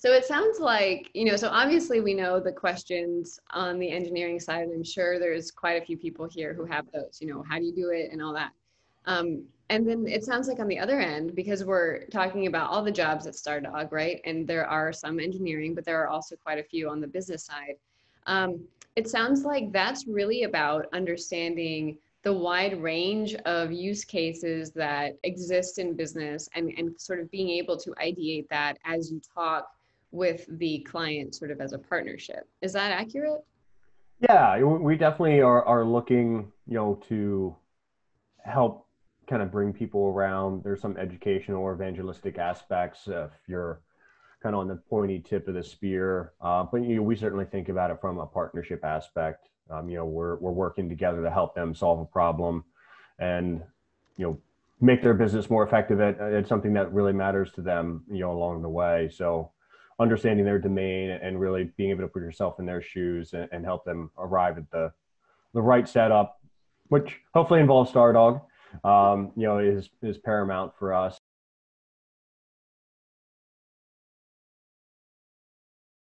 So it sounds like, you know, so obviously we know the questions on the engineering side, I'm sure there's quite a few people here who have those, you know, how do you do it and all that. Um, and then it sounds like on the other end, because we're talking about all the jobs at Stardog, right? And there are some engineering, but there are also quite a few on the business side. Um, it sounds like that's really about understanding the wide range of use cases that exist in business and, and sort of being able to ideate that as you talk with the client sort of as a partnership. Is that accurate? Yeah, we definitely are, are looking, you know, to help kind of bring people around. There's some educational or evangelistic aspects if you're kind of on the pointy tip of the spear. Uh, but you know, we certainly think about it from a partnership aspect. Um, you know, we're we're working together to help them solve a problem, and you know, make their business more effective at something that really matters to them. You know, along the way. So understanding their domain and really being able to put yourself in their shoes and, and help them arrive at the the right setup, which hopefully involves Stardog. Um, you know, is is paramount for us.